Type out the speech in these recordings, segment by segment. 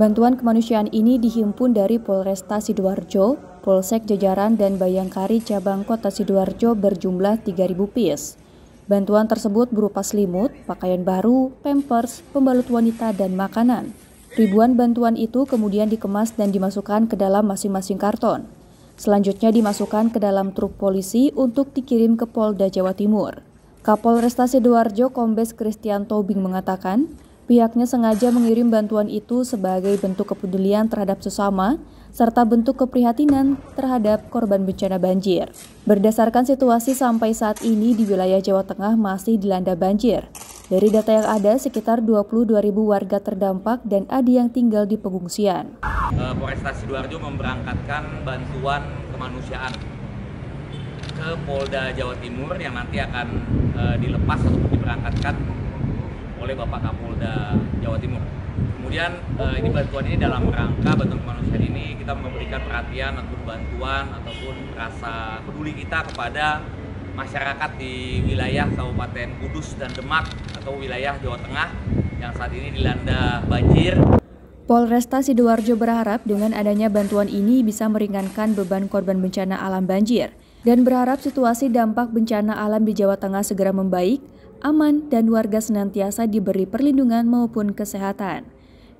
Bantuan kemanusiaan ini dihimpun dari Polresta Sidoarjo, Polsek Jajaran dan Bayangkari Cabang Kota Sidoarjo berjumlah 3.000 piece. Bantuan tersebut berupa selimut, pakaian baru, pampers, pembalut wanita, dan makanan. Ribuan bantuan itu kemudian dikemas dan dimasukkan ke dalam masing-masing karton. Selanjutnya dimasukkan ke dalam truk polisi untuk dikirim ke Polda Jawa Timur. Kapolresta Sidoarjo Kombes Christian Tobing mengatakan, Pihaknya sengaja mengirim bantuan itu sebagai bentuk kepedulian terhadap sesama serta bentuk keprihatinan terhadap korban bencana banjir. Berdasarkan situasi sampai saat ini di wilayah Jawa Tengah masih dilanda banjir. Dari data yang ada, sekitar 22 ribu warga terdampak dan ada yang tinggal di pengungsian. Eh, Polresta Sidoarjo memberangkatkan bantuan kemanusiaan ke Polda Jawa Timur yang nanti akan uh, dilepas atau diberangkatkan oleh Bapak Kapolda Jawa Timur. Kemudian eh, ini bantuan ini dalam rangka bantuan kemanusiaan ini kita memberikan perhatian atau bantuan ataupun rasa peduli kita kepada masyarakat di wilayah Kabupaten Kudus dan Demak atau wilayah Jawa Tengah yang saat ini dilanda banjir. Polresta Sidoarjo berharap dengan adanya bantuan ini bisa meringankan beban korban bencana alam banjir dan berharap situasi dampak bencana alam di Jawa Tengah segera membaik aman, dan warga senantiasa diberi perlindungan maupun kesehatan.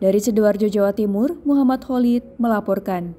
Dari Sidoarjo, Jawa Timur, Muhammad Khalid melaporkan.